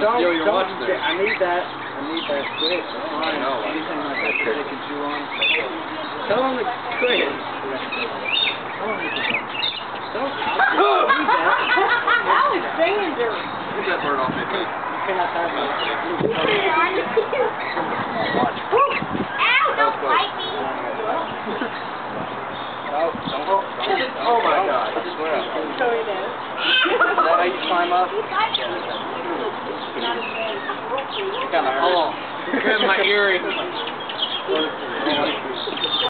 trying to steal your lunch there. I need that. I need that quit. I know. Anything like that that they can chew on. Tell them to quit. Tell them to quit. Don't. Need that. Alexander! Get that bird off me. You cannot have that. Ow, don't bite me! Oh, don't. Oh my god. I swear. So it is. Is that how you climb up? He bites me. You got my Hold on. Grab my earring.